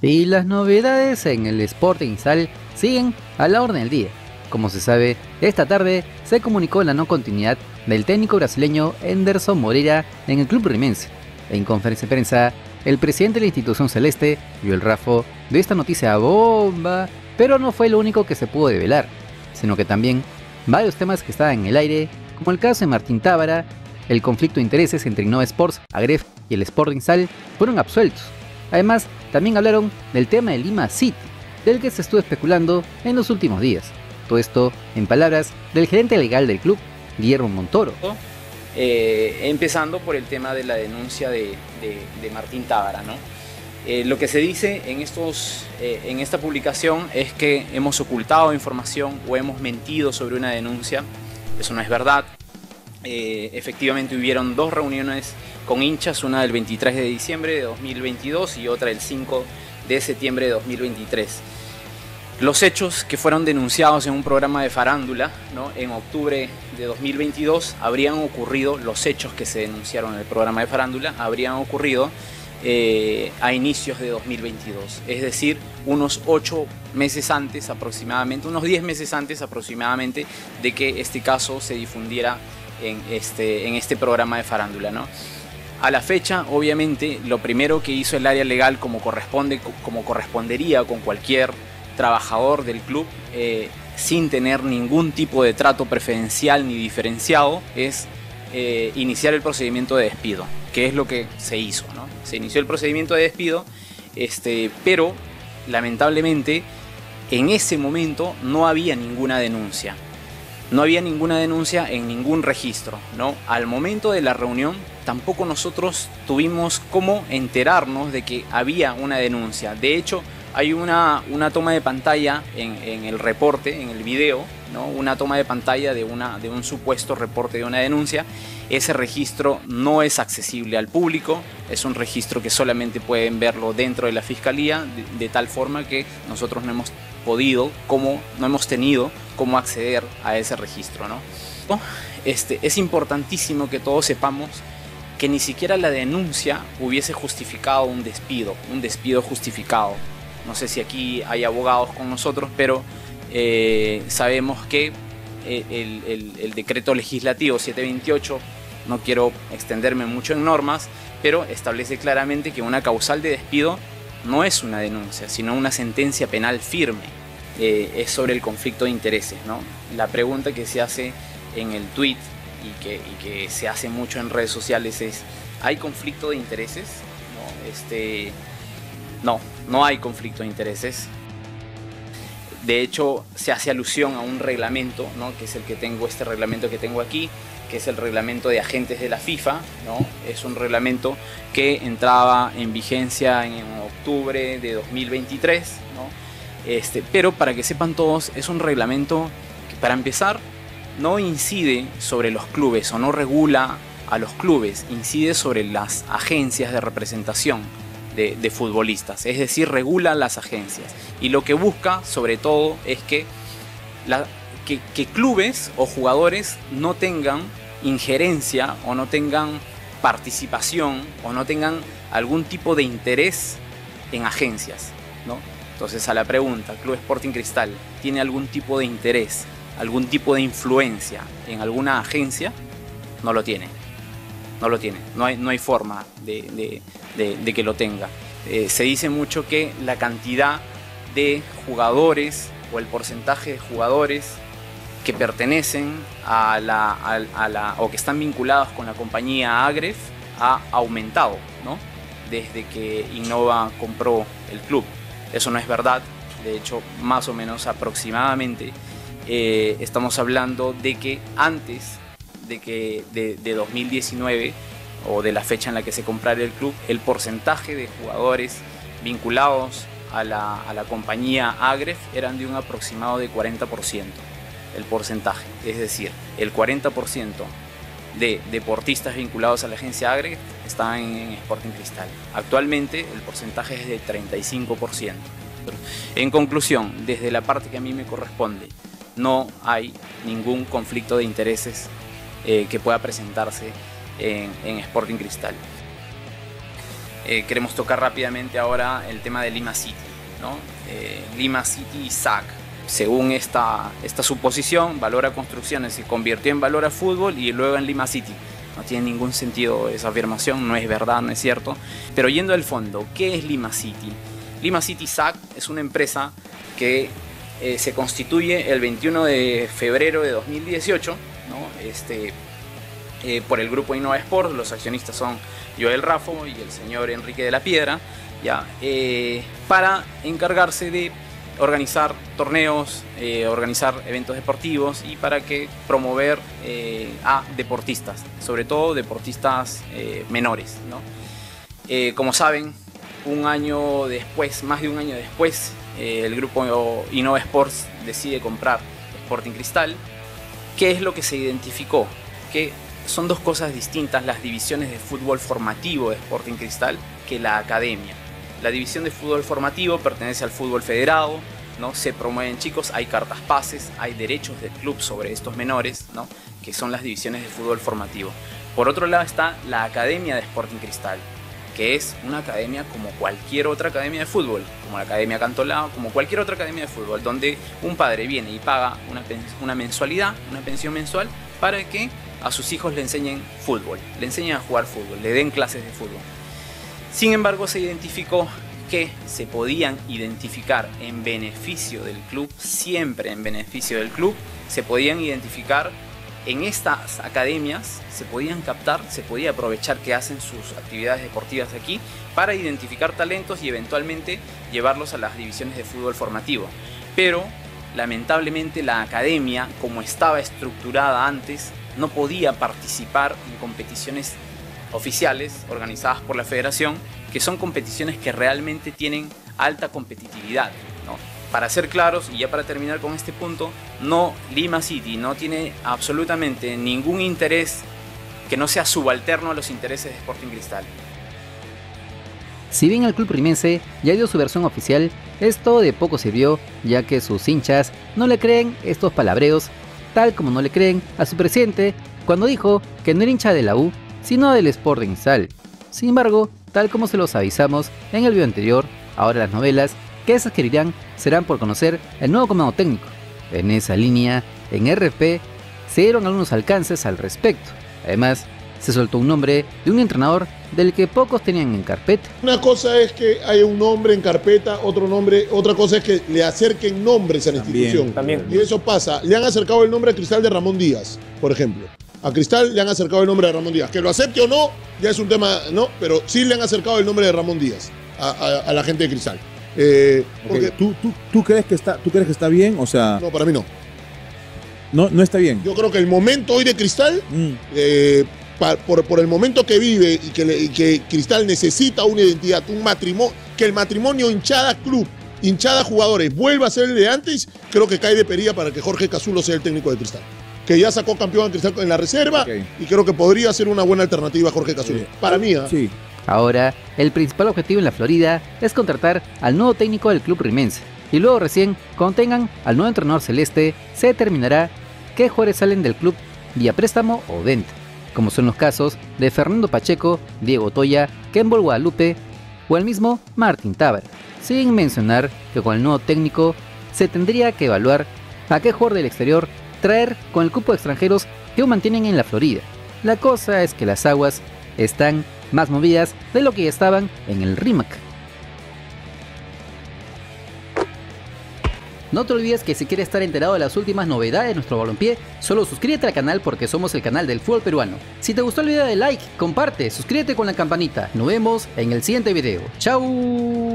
Y las novedades en el Sporting Sal siguen a la orden del día. Como se sabe, esta tarde se comunicó la no continuidad del técnico brasileño Enderson Moreira en el club rimense. En conferencia de prensa, el presidente de la institución celeste vio el rafo de esta noticia bomba, pero no fue lo único que se pudo develar, sino que también varios temas que estaban en el aire, como el caso de Martín Tábara, el conflicto de intereses entre Innova Sports, Agref y el Sporting Sal, fueron absueltos. Además, también hablaron del tema de Lima City, del que se estuvo especulando en los últimos días. Todo esto en palabras del gerente legal del club, Guillermo Montoro. Eh, empezando por el tema de la denuncia de, Martín Tábara. Eh, lo que se dice en, estos, eh, en esta publicación es que hemos ocultado información o hemos mentido sobre una denuncia. Eso no es verdad. Efectivamente hubieron dos reuniones con hinchas, una del 23 de diciembre de 2022 y otra del 5 de septiembre de 2023. Los hechos que fueron denunciados en un programa de farándula ¿no? en octubre de 2022 habrían ocurrido, los hechos que se denunciaron en el programa de farándula habrían ocurrido eh, a inicios de 2022, es decir, unos ocho meses antes aproximadamente, unos 10 meses antes aproximadamente de que este caso se difundiera en este, en este programa de farándula. ¿no? A la fecha, obviamente, lo primero que hizo el área legal como, corresponde, como correspondería con cualquier trabajador del club, eh, sin tener ningún tipo de trato preferencial ni diferenciado, es eh, iniciar el procedimiento de despido, que es lo que se hizo. Se inició el procedimiento de despido, este, pero lamentablemente en ese momento no había ninguna denuncia. No había ninguna denuncia en ningún registro, ¿no? Al momento de la reunión tampoco nosotros tuvimos cómo enterarnos de que había una denuncia. De hecho, hay una, una toma de pantalla en, el reporte, en el video, ¿no? una toma de pantalla de, una, de un supuesto reporte de una denuncia. Ese registro no es accesible al público, es un registro que solamente pueden verlo dentro de la fiscalía, de, tal forma que nosotros no hemos podido, como, no hemos tenido cómo acceder a ese registro. ¿no? Este, es importantísimo que todos sepamos que ni siquiera la denuncia hubiese justificado un despido, un despido justificado. No sé si aquí hay abogados con nosotros, pero eh, sabemos que eh, el, decreto legislativo 728, no quiero extenderme mucho en normas, pero establece claramente que una causal de despido no es una denuncia, sino una sentencia penal firme. Eh, es sobre el conflicto de intereses. ¿no? La pregunta que se hace en el tweet y que, se hace mucho en redes sociales es, ¿hay conflicto de intereses? No, este, no, no hay conflicto de intereses. De hecho, se hace alusión a un reglamento, ¿no? que es el que tengo, este reglamento que tengo aquí, que es el reglamento de agentes de la FIFA. ¿no? Es un reglamento que entraba en vigencia en octubre de 2023. ¿no? Este, pero para que sepan todos, es un reglamento que para empezar no incide sobre los clubes o no regula a los clubes, incide sobre las agencias de representación de, futbolistas, es decir, regula las agencias. Y lo que busca sobre todo es que, que, clubes o jugadores no tengan injerencia o no tengan participación o no tengan algún tipo de interés en agencias. ¿no? Entonces a la pregunta, Club Sporting Cristal, ¿tiene algún tipo de interés algún tipo de influencia en alguna agencia, no lo tiene. No lo tiene. No hay, no hay forma de, que lo tenga. Eh, se dice mucho que la cantidad de jugadores o el porcentaje de jugadores que pertenecen a la, a, la, o que están vinculados con la compañía Agref ha aumentado, ¿no? Desde que Innova compró el club. Eso no es verdad. De hecho, más o menos aproximadamente eh, estamos hablando de que antes de, que, de, 2019 o de la fecha en la que se comprara el club, el porcentaje de jugadores vinculados a la, a la compañía Agref eran de un aproximado de 40%, el porcentaje. Es decir, el 40% de deportistas vinculados a la agencia Agref estaban en Sporting Cristal. Actualmente el porcentaje es de 35%. En conclusión, desde la parte que a mí me corresponde, no hay ningún conflicto de intereses eh, que pueda presentarse en, Sporting Cristal. eh, queremos tocar rápidamente ahora el tema de Lima City. ¿no? Eh, Lima City SAC, según esta, esta suposición, Valora Construcciones se convirtió en Valora Fútbol y luego en Lima City. No tiene ningún sentido esa afirmación, no es verdad, no es cierto. Pero yendo al fondo, ¿qué es Lima City? Lima City SAC es una empresa que eh, se constituye el 21 de febrero de 2018 ¿no? este, eh, por el grupo Innova Sports. Los accionistas son Joel Rafo y el señor Enrique de la Piedra, ya, eh, para encargarse de organizar torneos, organizar eventos deportivos y para que promover a deportistas, sobre todo deportistas menores. ¿no? como saben, un año después, más de un año después, eh, el grupo Innova Sports decide comprar Sporting Cristal. ¿Qué es lo que se identificó? Que son dos cosas distintas las divisiones de fútbol formativo de Sporting Cristal que la academia. La división de fútbol formativo pertenece al fútbol federado, ¿no? se promueven chicos, hay cartas pases, hay derechos del club sobre estos menores, ¿no? que son las divisiones de fútbol formativo. Por otro lado está la Academia de Sporting Cristal, que es una academia como cualquier otra academia de fútbol, como la Academia Cantolao, como cualquier otra academia de fútbol, donde un padre viene y paga una, una mensualidad, una pensión mensual, para que a sus hijos le enseñen fútbol, le enseñen a jugar fútbol, le den clases de fútbol. Sin embargo, se identificó que se podían identificar en beneficio del club, siempre en beneficio del club, se podían identificar en estas academias se podían captar, se podía aprovechar que hacen sus actividades deportivas aquí para identificar talentos y eventualmente llevarlos a las divisiones de fútbol formativo. Pero lamentablemente la academia, como estaba estructurada antes, no podía participar en competiciones oficiales organizadas por la federación, que son competiciones que realmente tienen alta competitividad para ser claros y ya para terminar con este punto, no Lima City no tiene absolutamente ningún interés que no sea subalterno a los intereses de Sporting Cristal. Si bien el club rimense ya dio su versión oficial, esto de poco sirvió, ya que sus hinchas no le creen estos palabreos, tal como no le creen a su presidente cuando dijo que no era hincha de la U, sino del Sporting Cristal. Sin embargo, tal como se los avisamos en el video anterior, ahora las novelas que se adquirirán serán por conocer el nuevo comando técnico. En esa línea, en RP, se dieron algunos alcances al respecto. Además, se soltó un nombre de un entrenador del que pocos tenían en carpeta. Una cosa es que haya un nombre en carpeta, otro nombre, otra cosa es que le acerquen nombres a la institución. También. Y eso pasa. Le han acercado el nombre a Cristal de Ramón Díaz, por ejemplo. A Cristal le han acercado el nombre de Ramón Díaz. Que lo acepte o no, ya es un tema, ¿no? Pero sí le han acercado el nombre de Ramón Díaz a la gente de Cristal. Eh, porque ¿Tú, tú, crees que está, ¿Tú crees que está bien? O sea. No, para mí no. No, no está bien. Yo creo que el momento hoy de Cristal, mm. eh, por, por, el momento que vive y que, que Cristal necesita una identidad, un matrimonio, que el matrimonio hinchada club, hinchada jugadores, vuelva a ser el de antes, creo que cae de perilla para que Jorge Cazulo sea el técnico de Cristal. Que ya sacó campeón en Cristal en la reserva y creo que podría ser una buena alternativa a Jorge Cazulo. para mí, ¿eh? Sí. Ahora, el principal objetivo en la Florida es contratar al nuevo técnico del club rimense. Y luego recién, cuando tengan al nuevo entrenador celeste, se determinará qué jugadores salen del club vía préstamo o venta, como son los casos de Fernando Pacheco, Diego Toya, Kembol Guadalupe o el mismo Martín Tábara, sin mencionar que con el nuevo técnico se tendría que evaluar a qué jugador del exterior traer con el cupo de extranjeros que aún mantienen en la Florida. La cosa es que las aguas están más movidas de lo que estaban en el RIMAC. No te olvides que si quieres estar enterado de las últimas novedades de nuestro balompié, solo suscríbete al canal porque somos el canal del fútbol peruano. Si te gustó el video de like, comparte, suscríbete con la campanita. Nos vemos en el siguiente video. ¡Chao!